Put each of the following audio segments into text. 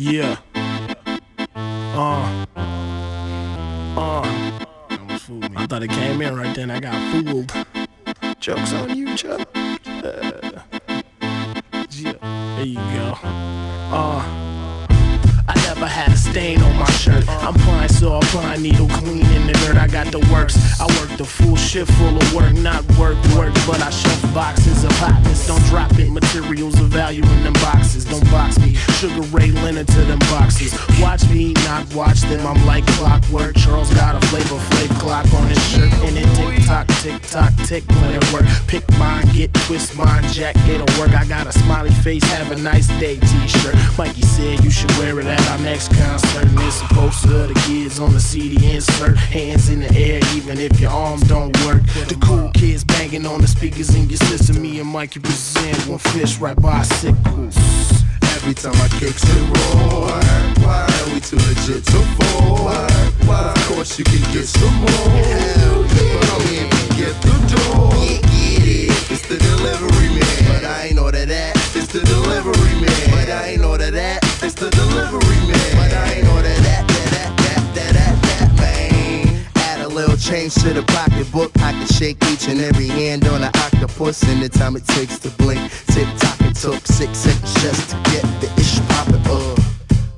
Yeah. Uh. Uh. I thought it came in right then. I got fooled. Joke's on you, Chuck. Uh, yeah. There you go. Uh. Stain on my shirt. I'm fine, so I'm applying needle clean in the dirt. I got the works. I work the full shift full of work, not work work, but I shove boxes of hotness. Don't drop it. Materials of value in them boxes. Don't box me. Sugar Ray Leonard to them boxes. Watch me, not watch them. I'm like clockwork. Charles got a flavor flav clock on his shirt, and it tick tock, tick tock, tick when it work. Pick mine, get twist mine, jack it'll work. I got a smiley face, have a nice day T-shirt. Mikey said you should wear it at our next concert. And it's a poster of the kids on the CD insert. Hands in the air, even if your arms don't work. The cool kids banging on the speakers in your system. Me and Mikey present one fish right bicycles. Every time I kicks it roll, why are we too legit to fall? Why? Of course you can get some more, but only if you get the door. It's the delivery man, but I ain't order that. It's the delivery man, but I ain't order that. It's the delivery man, little change to the pocketbook. I can shake each and every hand on an octopus in the time it takes to blink. Tick tock, it took six seconds just to get the ish poppin'. Uh,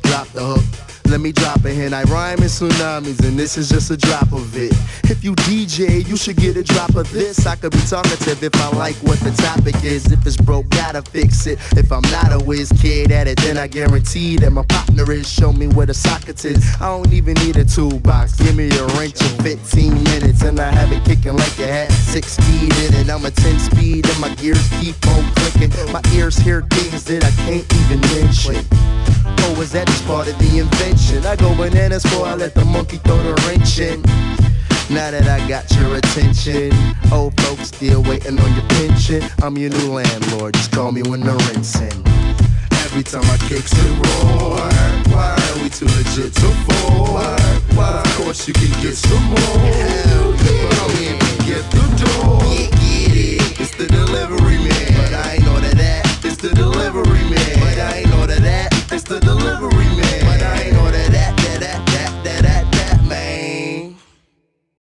drop the hook. Let me drop a hint. I rhyme in tsunamis, and this is just a drop of it. If you DJ, you should get a drop of this. I could be talkative if I like what the topic is. If it's broke, gotta fix it. If I'm not a whiz kid at it, then I guarantee that my partner is. Show me where the socket is. I don't even need a toolbox. Give me a wrench in kicking like a hat. Six speed in it, I'm a 10 speed, and my gears keep on clicking. My ears hear things that I can't even mention. Oh, is that just part of the invention? I go bananas before I let the monkey throw the wrench in. Now that I got your attention, old folks still waiting on your pension. I'm your new landlord, just call me when the rent's in. Every time I kick it roll, why, are we too legit to fall? Why, of course you can get some more,